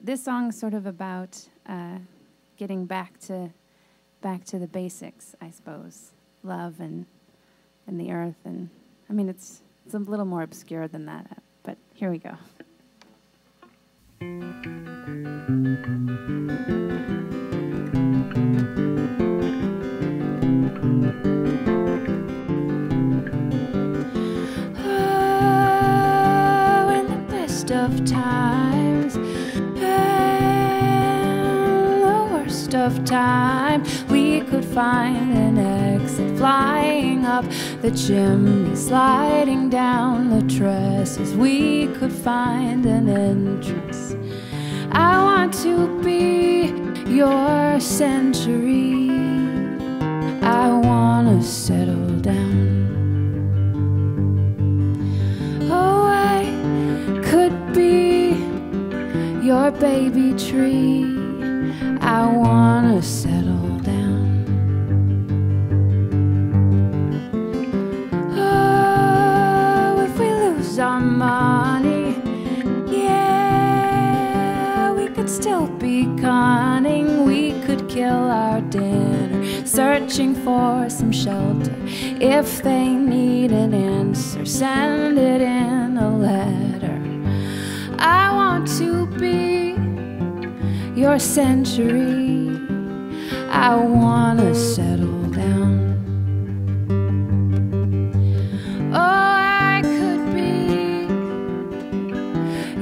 This song's sort of about uh, getting back to back to the basics, I suppose. Love and and the earth and I mean it's it's a little more obscure than that, but here we go. Oh, in the best of times of time, we could find an exit flying up the chimney, sliding down the trestles. We could find an entrance. I want to be your century. I wanna settle down. Oh, I could be your baby tree. I wanna settle down. Oh, if we lose our money, yeah, we could still be cunning. We could kill our dinner, searching for some shelter. If they need an answer, send it in a letter. I want to be your century. I wanna settle down. Oh, I could be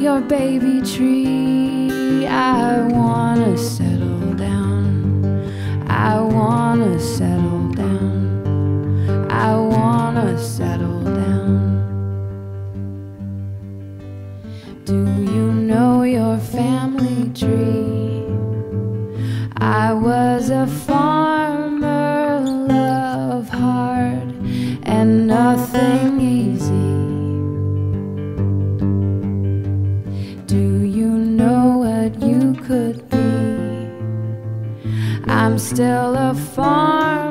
your baby tree. I wanna settle down. I wanna settle down. I wanna settle down. Do you know your family tree? I was a farmer, love hard and nothing easy. Do you know what you could be? I'm still a farmer,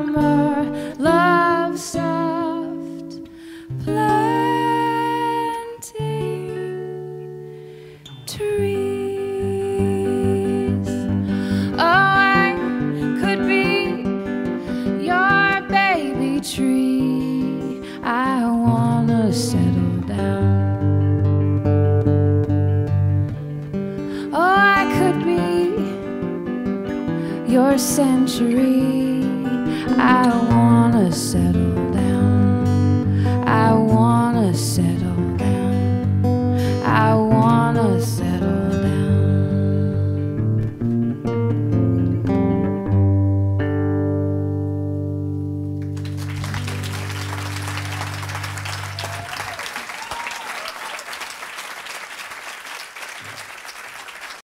tree. I wanna settle down. Oh, I could be your century. I wanna settle